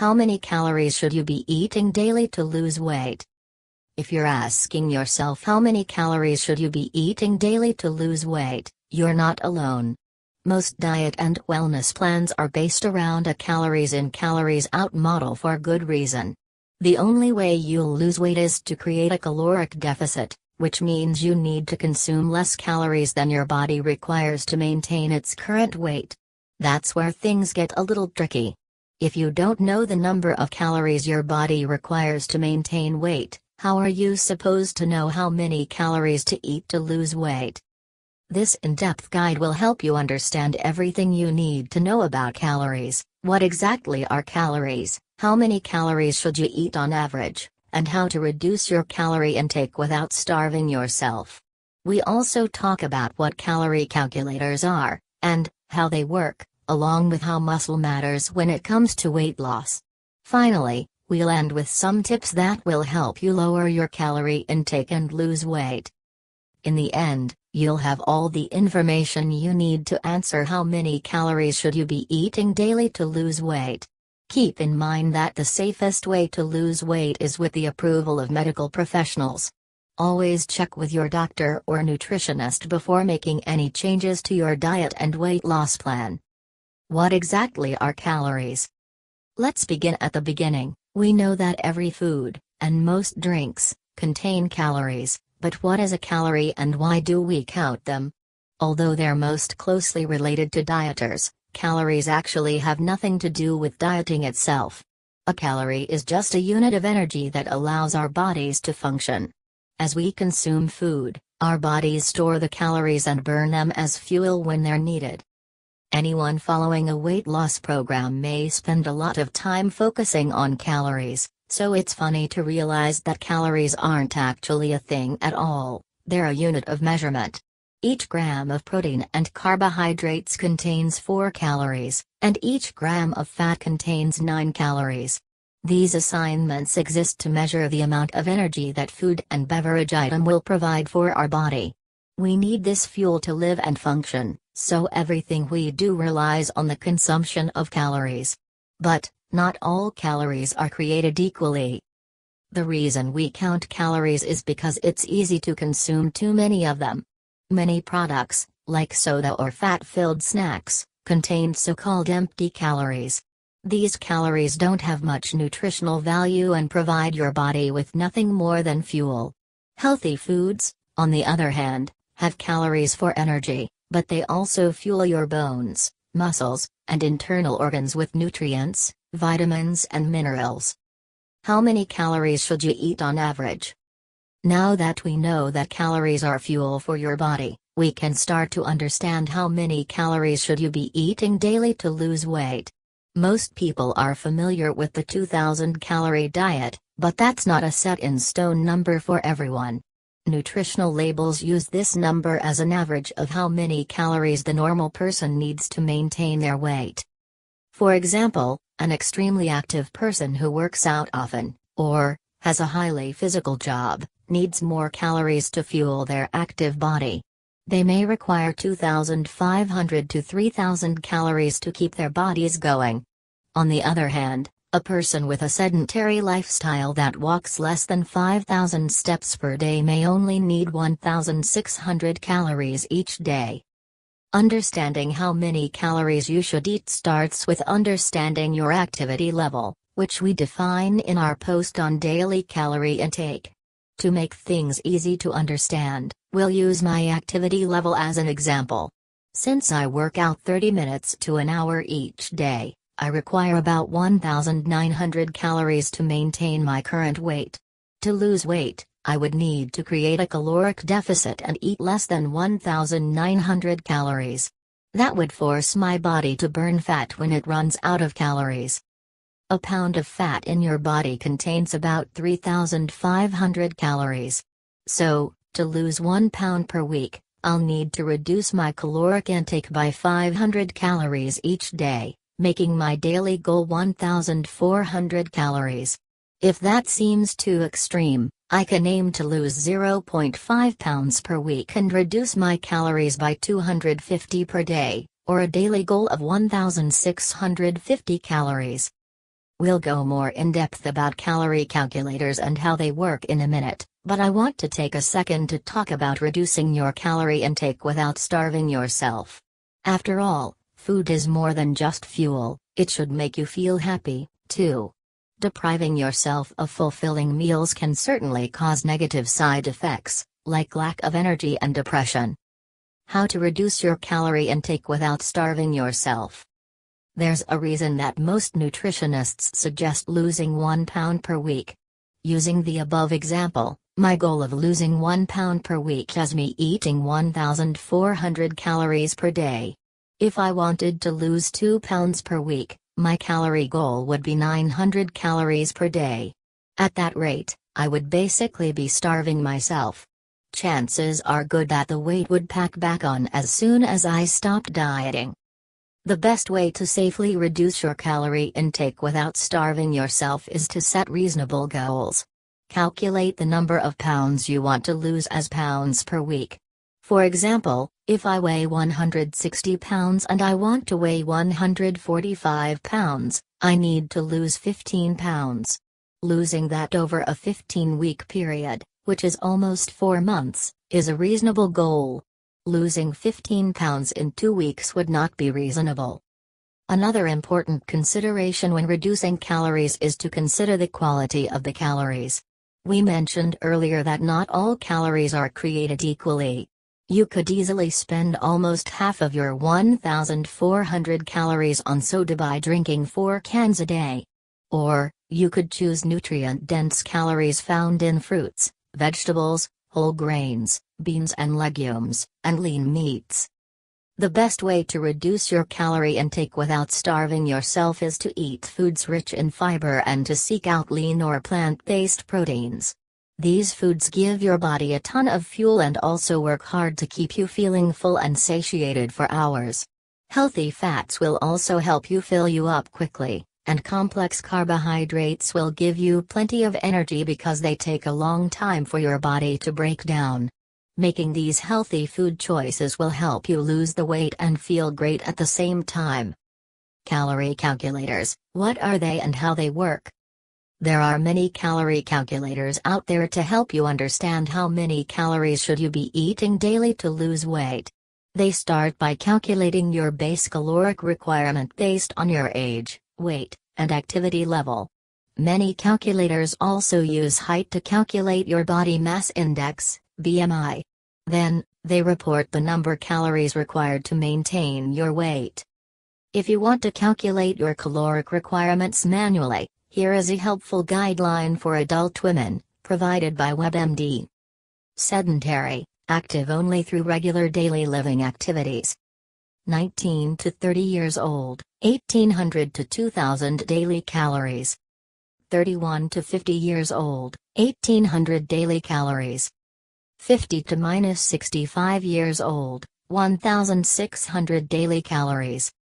How many calories should you be eating daily to lose weight? If you're asking yourself how many calories should you be eating daily to lose weight, you're not alone. Most diet and wellness plans are based around a calories in calories out model for good reason. The only way you'll lose weight is to create a caloric deficit, which means you need to consume less calories than your body requires to maintain its current weight. That's where things get a little tricky. If you don't know the number of calories your body requires to maintain weight, how are you supposed to know how many calories to eat to lose weight? This in-depth guide will help you understand everything you need to know about calories, what exactly are calories, how many calories should you eat on average, and how to reduce your calorie intake without starving yourself. We also talk about what calorie calculators are, and how they work, along with how muscle matters when it comes to weight loss. Finally, we'll end with some tips that will help you lower your calorie intake and lose weight. In the end, You'll have all the information you need to answer how many calories should you be eating daily to lose weight. Keep in mind that the safest way to lose weight is with the approval of medical professionals. Always check with your doctor or nutritionist before making any changes to your diet and weight loss plan. What exactly are calories? Let's begin at the beginning. We know that every food, and most drinks, contain calories, but what is a calorie and why do we count them? Although they're most closely related to dieters, calories actually have nothing to do with dieting itself. A calorie is just a unit of energy that allows our bodies to function. As we consume food, our bodies store the calories and burn them as fuel when they're needed. Anyone following a weight loss program may spend a lot of time focusing on calories, so it's funny to realize that calories aren't actually a thing at all, they're a unit of measurement. Each gram of protein and carbohydrates contains 4 calories, and each gram of fat contains 9 calories. These assignments exist to measure the amount of energy that food and beverage item will provide for our body. We need this fuel to live and function, so everything we do relies on the consumption of calories. But, not all calories are created equally. The reason we count calories is because it's easy to consume too many of them. Many products, like soda or fat-filled snacks, contain so-called empty calories. These calories don't have much nutritional value and provide your body with nothing more than fuel. Healthy foods, on the other hand, have calories for energy, but they also fuel your bones, muscles, and internal organs with nutrients, vitamins and minerals. How many calories should you eat on average? Now that we know that calories are fuel for your body, we can start to understand how many calories should you be eating daily to lose weight. Most people are familiar with the 2000 calorie diet, but that's not a set in stone number for everyone. Nutritional labels use this number as an average of how many calories the normal person needs to maintain their weight. For example, an extremely active person who works out often, or has a highly physical job, needs more calories to fuel their active body. They may require 2,500 to 3,000 calories to keep their bodies going. On the other hand, a person with a sedentary lifestyle that walks less than 5,000 steps per day may only need 1,600 calories each day. Understanding how many calories you should eat starts with understanding your activity level, which we define in our post on daily calorie intake. To make things easy to understand, we'll use my activity level as an example. Since I work out 30 minutes to an hour each day, I require about 1,900 calories to maintain my current weight. To lose weight, I would need to create a caloric deficit and eat less than 1,900 calories. That would force my body to burn fat when it runs out of calories. A pound of fat in your body contains about 3,500 calories. So, to lose 1 pound per week, I'll need to reduce my caloric intake by 500 calories each day, making my daily goal 1,400 calories. If that seems too extreme, I can aim to lose 0.5 pounds per week and reduce my calories by 250 per day, or a daily goal of 1,650 calories. We'll go more in depth about calorie calculators and how they work in a minute, but I want to take a second to talk about reducing your calorie intake without starving yourself. After all, food is more than just fuel, it should make you feel happy, too. Depriving yourself of fulfilling meals can certainly cause negative side effects, like lack of energy and depression. How to reduce your calorie intake without starving yourself. There's a reason that most nutritionists suggest losing 1 pound per week. Using the above example, my goal of losing 1 pound per week has me eating 1,400 calories per day. If I wanted to lose 2 pounds per week, my calorie goal would be 900 calories per day. At that rate, I would basically be starving myself. Chances are good that the weight would pack back on as soon as I stopped dieting. The best way to safely reduce your calorie intake without starving yourself is to set reasonable goals. Calculate the number of pounds you want to lose as pounds per week. For example, if I weigh 160 pounds and I want to weigh 145 pounds, I need to lose 15 pounds. Losing that over a 15 week period, which is almost 4 months, is a reasonable goal. Losing 15 pounds in two weeks would not be reasonable. Another important consideration when reducing calories is to consider the quality of the calories. We mentioned earlier that not all calories are created equally. You could easily spend almost half of your 1,400 calories on soda by drinking 4 cans a day. Or, you could choose nutrient dense calories found in fruits, vegetables, whole grains, beans and legumes, and lean meats. The best way to reduce your calorie intake without starving yourself is to eat foods rich in fiber and to seek out lean or plant based proteins. These foods give your body a ton of fuel and also work hard to keep you feeling full and satiated for hours. Healthy fats will also help you fill you up quickly and complex carbohydrates will give you plenty of energy because they take a long time for your body to break down. Making these healthy food choices will help you lose the weight and feel great at the same time. Calorie calculators, what are they and how they work? There are many calorie calculators out there to help you understand how many calories should you be eating daily to lose weight. They start by calculating your base caloric requirement based on your age, weight, and activity level. Many calculators also use height to calculate your body mass index, BMI. Then, they report the number of calories required to maintain your weight. If you want to calculate your caloric requirements manually, here is a helpful guideline for adult women, provided by WebMD. Sedentary, active only through regular daily living activities. 19 to 30 years old, 1800 to 2000 daily calories. 31 to 50 years old, 1800 daily calories. 50 to minus 65 years old, 1600 daily calories.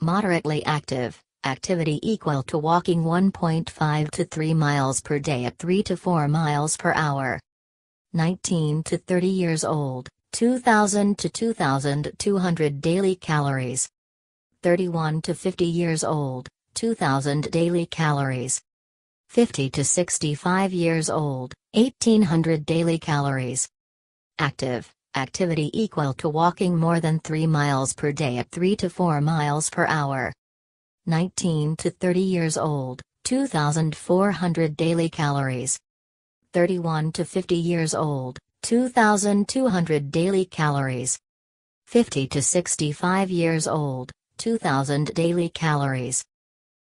Moderately active, activity equal to walking 1.5 to 3 miles per day at 3 to 4 miles per hour. 19 to 30 years old, 2000 to 2200 daily calories. 31 to 50 years old, 2000 daily calories. 50 to 65 years old, 1800 daily calories. Active, activity equal to walking more than 3 miles per day at 3 to 4 miles per hour. 19 to 30 years old, 2400 daily calories. 31 to 50 years old, 2,200 daily calories. 50 to 65 years old, 2,000 daily calories.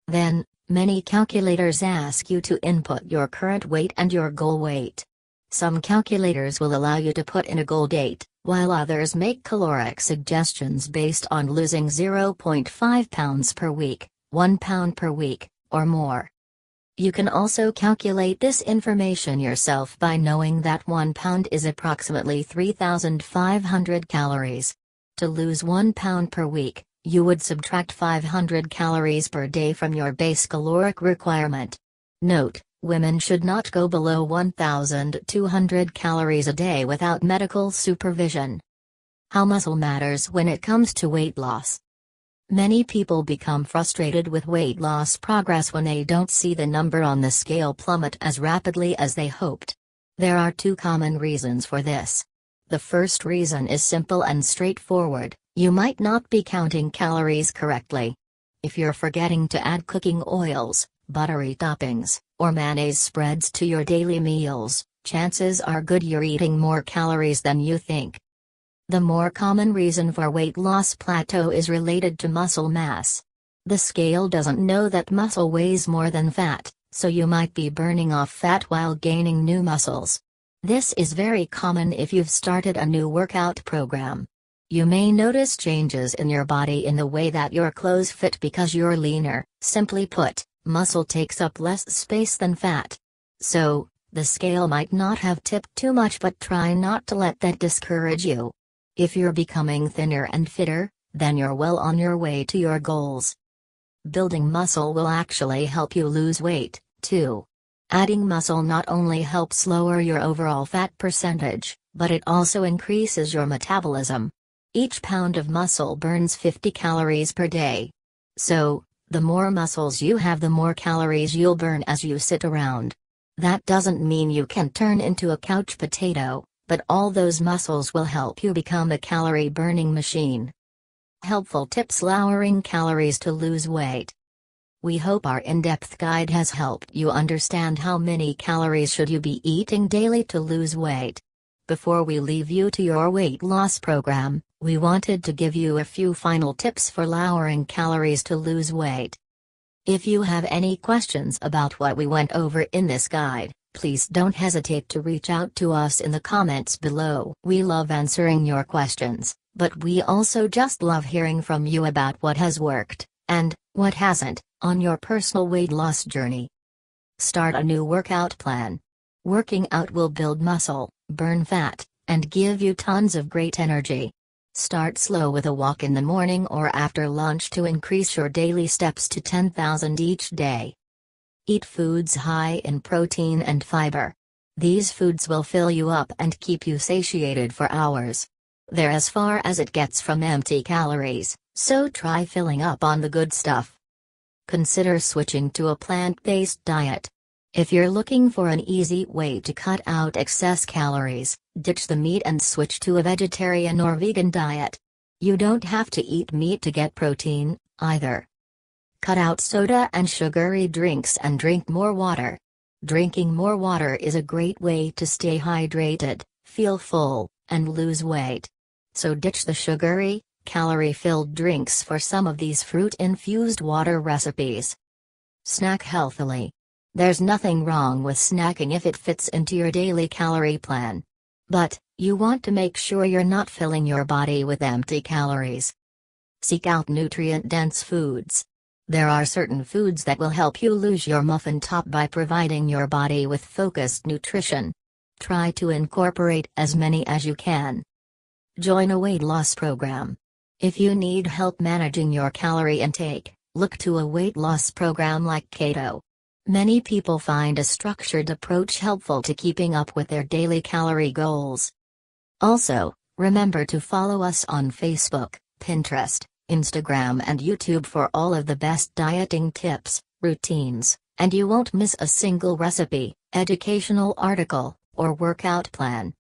Then, many calculators ask you to input your current weight and your goal weight. Some calculators will allow you to put in a goal date, while others make caloric suggestions based on losing 0.5 pounds per week, 1 pound per week, or more. You can also calculate this information yourself by knowing that 1 pound is approximately 3,500 calories. To lose 1 pound per week, you would subtract 500 calories per day from your base caloric requirement. Note, women should not go below 1,200 calories a day without medical supervision. How muscle matters when it comes to weight loss. Many people become frustrated with weight loss progress when they don't see the number on the scale plummet as rapidly as they hoped. There are two common reasons for this. The first reason is simple and straightforward you might not be counting calories correctly. If you're forgetting to add cooking oils, buttery toppings, or mayonnaise spreads to your daily meals, chances are good you're eating more calories than you think. The more common reason for weight loss plateau is related to muscle mass. The scale doesn't know that muscle weighs more than fat, so you might be burning off fat while gaining new muscles. This is very common if you've started a new workout program. You may notice changes in your body in the way that your clothes fit because you're leaner, simply put, muscle takes up less space than fat. So, the scale might not have tipped too much but try not to let that discourage you. If you're becoming thinner and fitter, then you're well on your way to your goals. Building muscle will actually help you lose weight, too. Adding muscle not only helps lower your overall fat percentage, but it also increases your metabolism. Each pound of muscle burns 50 calories per day. So, the more muscles you have, the more calories you'll burn as you sit around. That doesn't mean you can turn into a couch potato, but all those muscles will help you become a calorie burning machine. Helpful tips lowering calories to lose weight. We hope our in-depth guide has helped you understand how many calories should you be eating daily to lose weight. Before we leave you to your weight loss program, we wanted to give you a few final tips for lowering calories to lose weight. If you have any questions about what we went over in this guide, please don't hesitate to reach out to us in the comments below. We love answering your questions, but we also just love hearing from you about what has worked, and what hasn't, on your personal weight loss journey. Start a new workout plan. Working out will build muscle, burn fat, and give you tons of great energy. Start slow with a walk in the morning or after lunch to increase your daily steps to 10,000 each day. Eat foods high in protein and fiber. These foods will fill you up and keep you satiated for hours. They're as far as it gets from empty calories, so try filling up on the good stuff. Consider switching to a plant based diet. If you're looking for an easy way to cut out excess calories, ditch the meat and switch to a vegetarian or vegan diet. You don't have to eat meat to get protein, either. Cut out soda and sugary drinks and drink more water. Drinking more water is a great way to stay hydrated, feel full, and lose weight. So ditch the sugary, calorie filled drinks for some of these fruit infused water recipes. Snack healthily. There's nothing wrong with snacking if it fits into your daily calorie plan. But, you want to make sure you're not filling your body with empty calories. Seek out nutrient dense foods. There are certain foods that will help you lose your muffin top by providing your body with focused nutrition. Try to incorporate as many as you can. Join a weight loss program. If you need help managing your calorie intake, look to a weight loss program like Keto. Many people find a structured approach helpful to keeping up with their daily calorie goals. Also, remember to follow us on Facebook, Pinterest, Instagram and YouTube for all of the best dieting tips, routines, and you won't miss a single recipe, educational article, or workout plan.